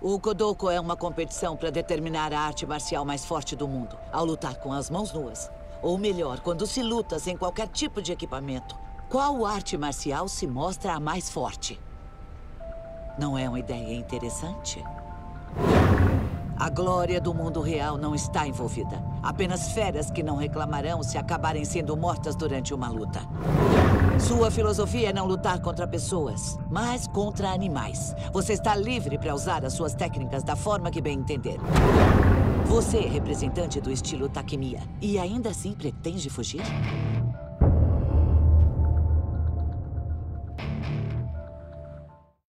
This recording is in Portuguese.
O Kodoko é uma competição para determinar a arte marcial mais forte do mundo. Ao lutar com as mãos nuas. Ou melhor, quando se luta sem qualquer tipo de equipamento. Qual arte marcial se mostra a mais forte? Não é uma ideia interessante? A glória do mundo real não está envolvida. Apenas feras que não reclamarão se acabarem sendo mortas durante uma luta. Sua filosofia é não lutar contra pessoas, mas contra animais. Você está livre para usar as suas técnicas da forma que bem entender. Você é representante do estilo Takemiya e ainda assim pretende fugir?